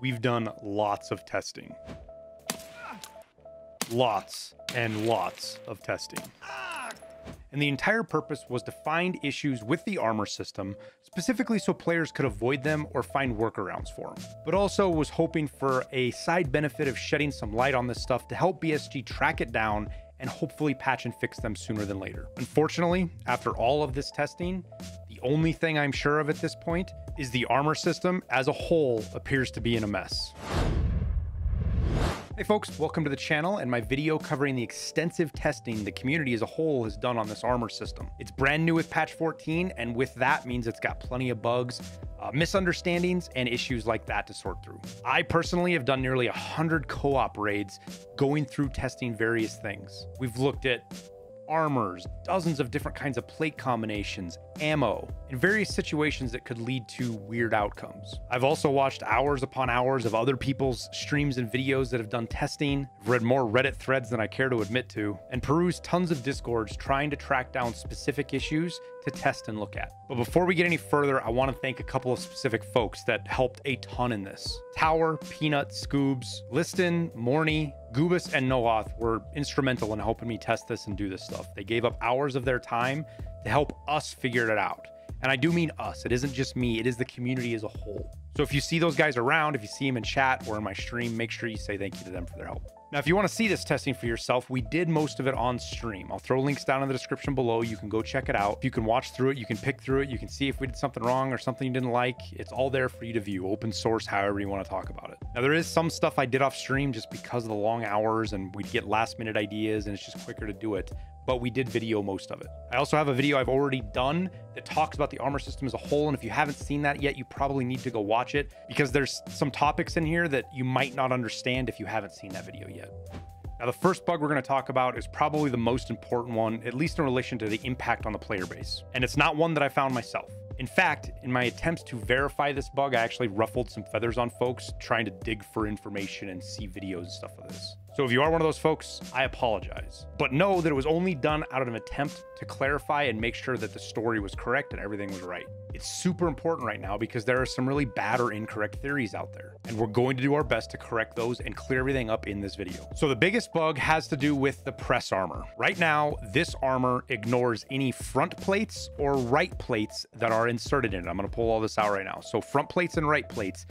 we've done lots of testing. Lots and lots of testing. And the entire purpose was to find issues with the armor system, specifically so players could avoid them or find workarounds for them. But also was hoping for a side benefit of shedding some light on this stuff to help BSG track it down and hopefully patch and fix them sooner than later. Unfortunately, after all of this testing, the only thing I'm sure of at this point is the armor system as a whole appears to be in a mess. Hey folks, welcome to the channel and my video covering the extensive testing the community as a whole has done on this armor system. It's brand new with patch 14 and with that means it's got plenty of bugs, uh, misunderstandings, and issues like that to sort through. I personally have done nearly 100 co-op raids going through testing various things. We've looked at armors, dozens of different kinds of plate combinations, ammo, and various situations that could lead to weird outcomes. I've also watched hours upon hours of other people's streams and videos that have done testing, read more Reddit threads than I care to admit to, and perused tons of Discords trying to track down specific issues to test and look at. But before we get any further, I want to thank a couple of specific folks that helped a ton in this. Tower, Peanut, Scoobs, Liston, Morny, Goobus, and Noath were instrumental in helping me test this and do this stuff. They gave up hours of their time to help us figure it out. And I do mean us. It isn't just me, it is the community as a whole. So if you see those guys around, if you see them in chat or in my stream, make sure you say thank you to them for their help. Now, if you want to see this testing for yourself, we did most of it on stream. I'll throw links down in the description below. You can go check it out. You can watch through it. You can pick through it. You can see if we did something wrong or something you didn't like. It's all there for you to view, open source, however you want to talk about it. Now, there is some stuff I did off stream just because of the long hours and we'd get last minute ideas and it's just quicker to do it but we did video most of it. I also have a video I've already done that talks about the armor system as a whole. And if you haven't seen that yet, you probably need to go watch it because there's some topics in here that you might not understand if you haven't seen that video yet. Now, the first bug we're going to talk about is probably the most important one, at least in relation to the impact on the player base. And it's not one that I found myself. In fact, in my attempts to verify this bug, I actually ruffled some feathers on folks trying to dig for information and see videos and stuff of this. So if you are one of those folks, I apologize. But know that it was only done out of an attempt to clarify and make sure that the story was correct and everything was right. It's super important right now because there are some really bad or incorrect theories out there. And we're going to do our best to correct those and clear everything up in this video. So the biggest bug has to do with the press armor. Right now, this armor ignores any front plates or right plates that are inserted in it. I'm gonna pull all this out right now. So front plates and right plates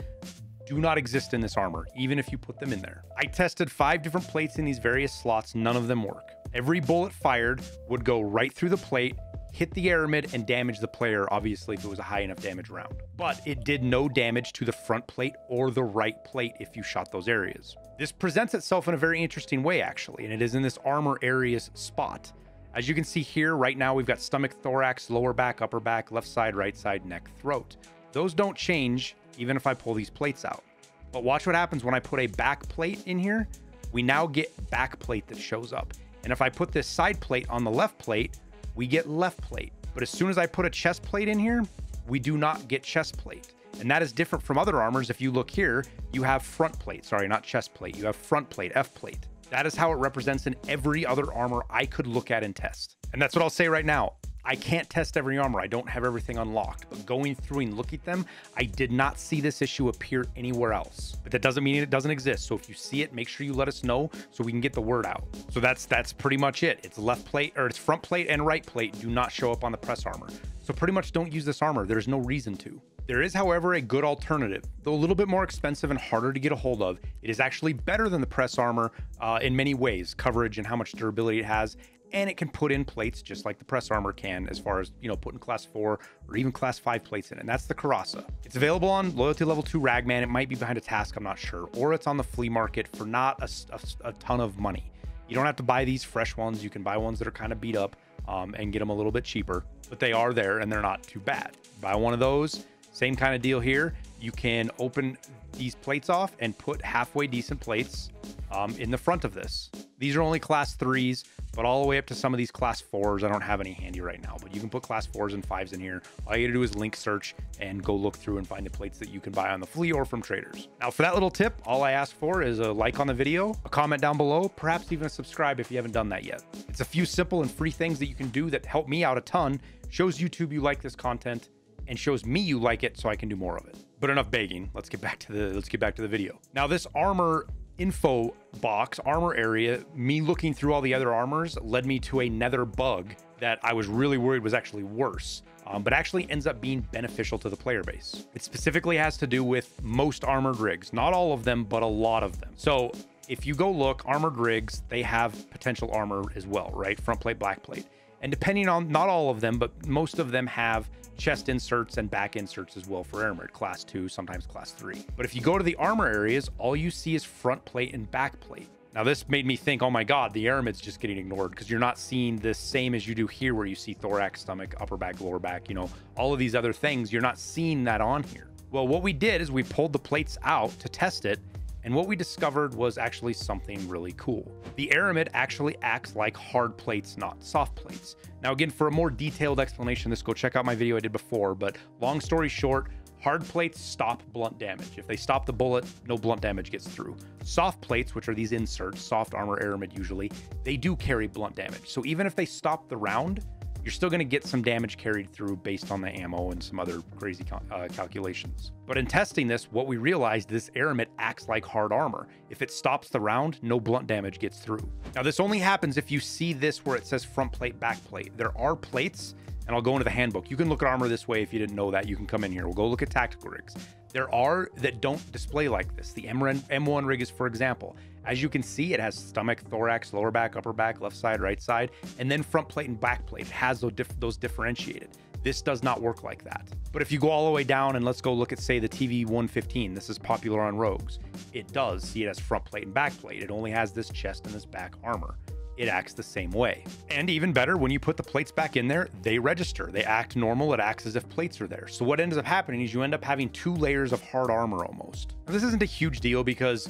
do not exist in this armor, even if you put them in there. I tested five different plates in these various slots, none of them work. Every bullet fired would go right through the plate, hit the aramid, and damage the player, obviously, if it was a high enough damage round. But it did no damage to the front plate or the right plate if you shot those areas. This presents itself in a very interesting way, actually, and it is in this armor areas spot. As you can see here, right now we've got stomach, thorax, lower back, upper back, left side, right side, neck, throat. Those don't change even if I pull these plates out. But watch what happens when I put a back plate in here. We now get back plate that shows up. And if I put this side plate on the left plate, we get left plate. But as soon as I put a chest plate in here, we do not get chest plate. And that is different from other armors. If you look here, you have front plate. Sorry, not chest plate. You have front plate, F plate. That is how it represents in every other armor I could look at and test. And that's what I'll say right now. I can't test every armor. I don't have everything unlocked, but going through and look at them, I did not see this issue appear anywhere else. But that doesn't mean it doesn't exist. So if you see it, make sure you let us know so we can get the word out. So that's that's pretty much it. It's left plate or it's front plate and right plate do not show up on the press armor. So pretty much don't use this armor. There's no reason to. There is, however, a good alternative. Though a little bit more expensive and harder to get a hold of, it is actually better than the press armor uh, in many ways, coverage and how much durability it has, and it can put in plates just like the press armor can as far as you know putting class 4 or even class 5 plates in and that's the Kirasa. It's available on loyalty level 2 Ragman it might be behind a task I'm not sure or it's on the flea market for not a, a, a ton of money. You don't have to buy these fresh ones you can buy ones that are kind of beat up um, and get them a little bit cheaper but they are there and they're not too bad. Buy one of those same kind of deal here. You can open these plates off and put halfway decent plates um, in the front of this. These are only class threes, but all the way up to some of these class fours. I don't have any handy right now, but you can put class fours and fives in here. All you gotta do is link search and go look through and find the plates that you can buy on the flea or from traders. Now for that little tip, all I ask for is a like on the video, a comment down below, perhaps even a subscribe if you haven't done that yet. It's a few simple and free things that you can do that help me out a ton, shows YouTube you like this content, and shows me you like it so I can do more of it. But enough begging. Let's get back to the let's get back to the video. Now this armor info box, armor area, me looking through all the other armors led me to a nether bug that I was really worried was actually worse, um, but actually ends up being beneficial to the player base. It specifically has to do with most armored rigs, not all of them, but a lot of them. So if you go look, armored rigs, they have potential armor as well, right? Front plate, back plate. And depending on, not all of them, but most of them have chest inserts and back inserts as well for armor, class two, sometimes class three. But if you go to the armor areas, all you see is front plate and back plate. Now this made me think, oh my God, the aramid's just getting ignored because you're not seeing the same as you do here where you see thorax, stomach, upper back, lower back, you know, all of these other things. You're not seeing that on here. Well, what we did is we pulled the plates out to test it and what we discovered was actually something really cool. The Aramid actually acts like hard plates, not soft plates. Now, again, for a more detailed explanation, this go check out my video I did before, but long story short, Hard plates stop blunt damage. If they stop the bullet, no blunt damage gets through. Soft plates, which are these inserts, soft armor aramid usually, they do carry blunt damage. So even if they stop the round, you're still going to get some damage carried through based on the ammo and some other crazy uh, calculations. But in testing this, what we realized this aramid acts like hard armor. If it stops the round, no blunt damage gets through. Now this only happens if you see this where it says front plate, back plate. There are plates and I'll go into the handbook. You can look at armor this way if you didn't know that. You can come in here. We'll go look at tactical rigs. There are that don't display like this. The M1 rig is, for example. As you can see, it has stomach, thorax, lower back, upper back, left side, right side, and then front plate and back plate. It has those, dif those differentiated. This does not work like that. But if you go all the way down and let's go look at, say, the TV115, this is popular on Rogues. It does see it as front plate and back plate. It only has this chest and this back armor it acts the same way. And even better, when you put the plates back in there, they register. They act normal. It acts as if plates are there. So what ends up happening is you end up having two layers of hard armor almost. Now, this isn't a huge deal because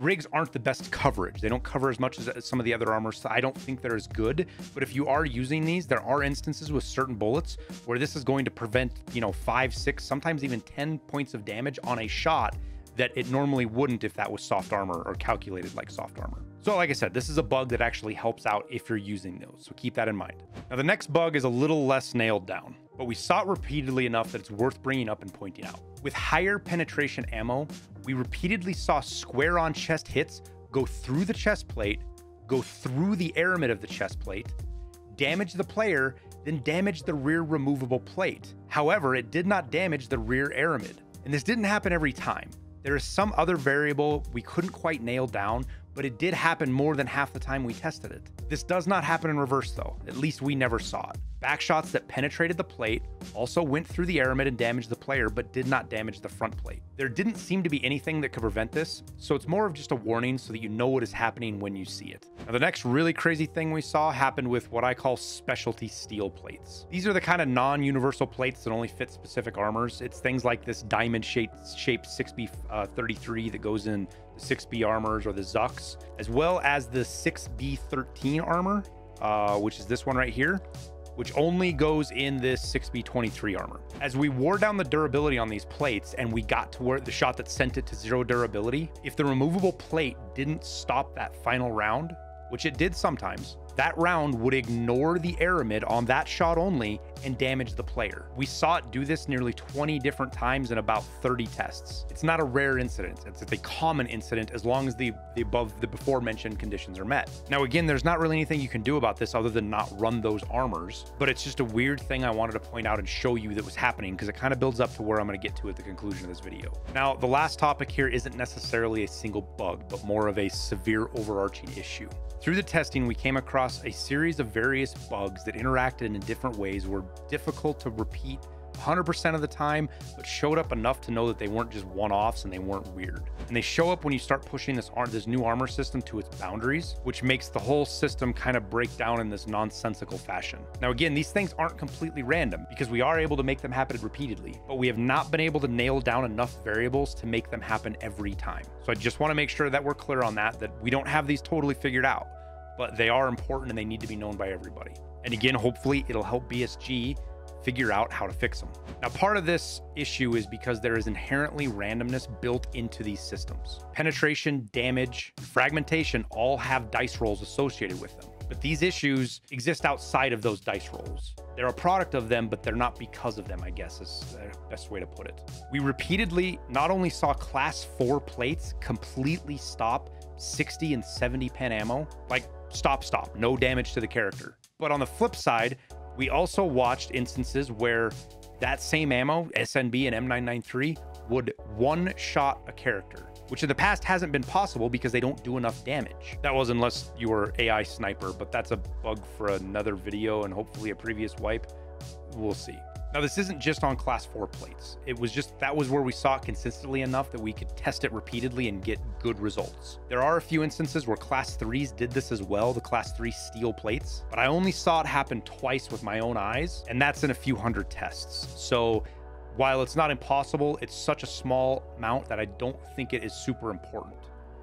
rigs aren't the best coverage. They don't cover as much as some of the other armors. So I don't think they're as good. But if you are using these, there are instances with certain bullets where this is going to prevent, you know, five, six, sometimes even 10 points of damage on a shot that it normally wouldn't if that was soft armor or calculated like soft armor. So like I said, this is a bug that actually helps out if you're using those, so keep that in mind. Now the next bug is a little less nailed down, but we saw it repeatedly enough that it's worth bringing up and pointing out. With higher penetration ammo, we repeatedly saw square on chest hits go through the chest plate, go through the aramid of the chest plate, damage the player, then damage the rear removable plate. However, it did not damage the rear aramid. And this didn't happen every time. There is some other variable we couldn't quite nail down, but it did happen more than half the time we tested it. This does not happen in reverse though, at least we never saw it. Backshots that penetrated the plate also went through the aramid and damaged the player, but did not damage the front plate. There didn't seem to be anything that could prevent this, so it's more of just a warning so that you know what is happening when you see it. Now, the next really crazy thing we saw happened with what I call specialty steel plates. These are the kind of non-universal plates that only fit specific armors. It's things like this diamond-shaped shaped 6B33 uh, that goes in the 6B armors or the Zucks, as well as the 6B13 armor, uh, which is this one right here which only goes in this 6B23 armor. As we wore down the durability on these plates and we got to where the shot that sent it to zero durability, if the removable plate didn't stop that final round, which it did sometimes, that round would ignore the aramid on that shot only and damage the player. We saw it do this nearly 20 different times in about 30 tests. It's not a rare incident. It's a common incident as long as the, the above the before mentioned conditions are met. Now, again, there's not really anything you can do about this other than not run those armors, but it's just a weird thing I wanted to point out and show you that was happening because it kind of builds up to where I'm going to get to at the conclusion of this video. Now, the last topic here isn't necessarily a single bug, but more of a severe overarching issue. Through the testing, we came across a series of various bugs that interacted in different ways, were difficult to repeat 100% of the time, but showed up enough to know that they weren't just one-offs and they weren't weird. And they show up when you start pushing this, this new armor system to its boundaries, which makes the whole system kind of break down in this nonsensical fashion. Now, again, these things aren't completely random because we are able to make them happen repeatedly, but we have not been able to nail down enough variables to make them happen every time. So I just want to make sure that we're clear on that, that we don't have these totally figured out, but they are important and they need to be known by everybody. And again, hopefully it'll help BSG figure out how to fix them. Now, part of this issue is because there is inherently randomness built into these systems. Penetration, damage, fragmentation all have dice rolls associated with them. But these issues exist outside of those dice rolls. They're a product of them, but they're not because of them, I guess is the best way to put it. We repeatedly not only saw class four plates completely stop 60 and 70 pen ammo, like stop, stop, no damage to the character. But on the flip side, we also watched instances where that same ammo, SNB and M993, would one shot a character, which in the past hasn't been possible because they don't do enough damage. That was unless you were AI sniper, but that's a bug for another video and hopefully a previous wipe. We'll see. Now, this isn't just on class four plates. It was just that was where we saw it consistently enough that we could test it repeatedly and get good results. There are a few instances where class threes did this as well, the class three steel plates, but I only saw it happen twice with my own eyes, and that's in a few hundred tests. So while it's not impossible, it's such a small amount that I don't think it is super important.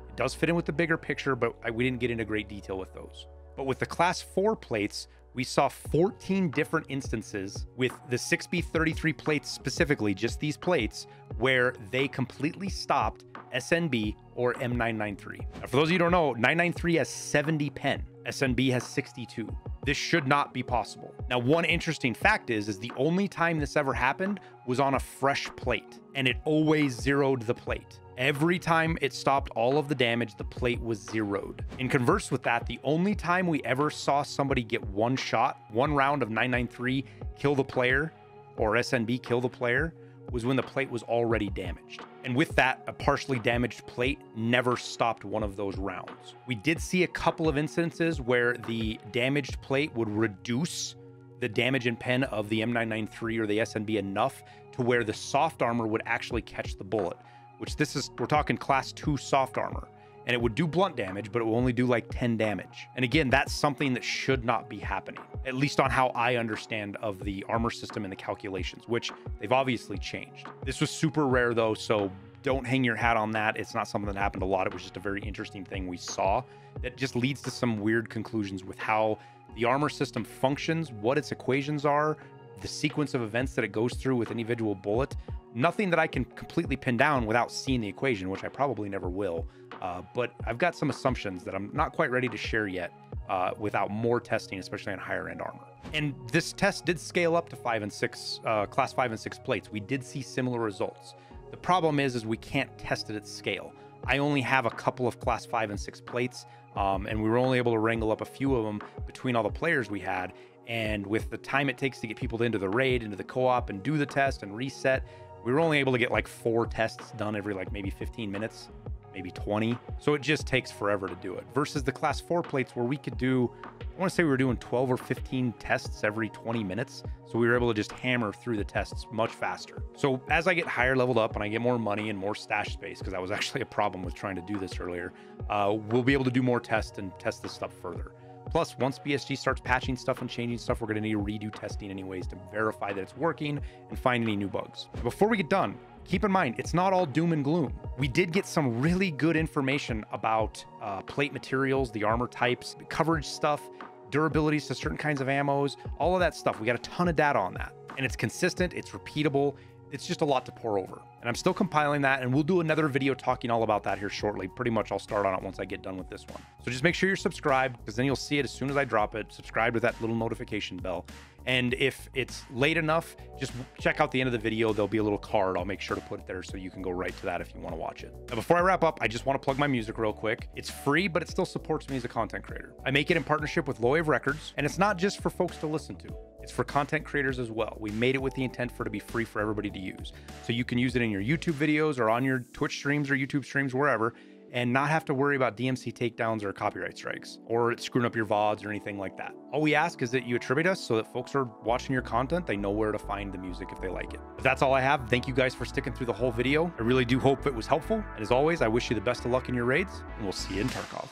It does fit in with the bigger picture, but I, we didn't get into great detail with those. But with the class four plates, we saw 14 different instances with the 6B33 plates specifically, just these plates, where they completely stopped SNB or M993. Now, for those of you who don't know, 993 has 70 pen, SNB has 62. This should not be possible. Now, one interesting fact is, is the only time this ever happened was on a fresh plate, and it always zeroed the plate. Every time it stopped all of the damage, the plate was zeroed. In converse with that, the only time we ever saw somebody get one shot, one round of 993 kill the player, or SNB kill the player, was when the plate was already damaged. And with that, a partially damaged plate never stopped one of those rounds. We did see a couple of instances where the damaged plate would reduce the damage and pen of the M993 or the SNB enough to where the soft armor would actually catch the bullet which this is, we're talking class two soft armor. And it would do blunt damage, but it will only do like 10 damage. And again, that's something that should not be happening, at least on how I understand of the armor system and the calculations, which they've obviously changed. This was super rare though, so don't hang your hat on that. It's not something that happened a lot. It was just a very interesting thing we saw that just leads to some weird conclusions with how the armor system functions, what its equations are, the sequence of events that it goes through with individual bullet nothing that I can completely pin down without seeing the equation, which I probably never will. Uh, but I've got some assumptions that I'm not quite ready to share yet uh, without more testing, especially on higher end armor. And this test did scale up to five and six, uh, class five and six plates. We did see similar results. The problem is, is we can't test it at scale. I only have a couple of class five and six plates, um, and we were only able to wrangle up a few of them between all the players we had. And with the time it takes to get people into the raid, into the co-op, and do the test and reset, we were only able to get like four tests done every like maybe 15 minutes, maybe 20. So it just takes forever to do it versus the class four plates where we could do, I want to say we were doing 12 or 15 tests every 20 minutes. So we were able to just hammer through the tests much faster. So as I get higher leveled up and I get more money and more stash space, because that was actually a problem with trying to do this earlier, uh, we'll be able to do more tests and test this stuff further. Plus, once BSG starts patching stuff and changing stuff, we're going to need to redo testing anyways to verify that it's working and find any new bugs. Before we get done, keep in mind, it's not all doom and gloom. We did get some really good information about uh, plate materials, the armor types, coverage stuff, durabilities to certain kinds of ammos, all of that stuff. We got a ton of data on that. And it's consistent, it's repeatable, it's just a lot to pour over. And I'm still compiling that, and we'll do another video talking all about that here shortly. Pretty much I'll start on it once I get done with this one. So just make sure you're subscribed, because then you'll see it as soon as I drop it. Subscribe with that little notification bell. And if it's late enough, just check out the end of the video. There'll be a little card. I'll make sure to put it there so you can go right to that if you want to watch it. Now, before I wrap up, I just want to plug my music real quick. It's free, but it still supports me as a content creator. I make it in partnership with Low Wave Records, and it's not just for folks to listen to. It's for content creators as well. We made it with the intent for it to be free for everybody to use. So you can use it in your YouTube videos or on your Twitch streams or YouTube streams, wherever, and not have to worry about DMC takedowns or copyright strikes or screwing up your VODs or anything like that. All we ask is that you attribute us so that folks are watching your content, they know where to find the music if they like it. But that's all I have. Thank you guys for sticking through the whole video. I really do hope it was helpful. And as always, I wish you the best of luck in your raids, and we'll see you in Tarkov.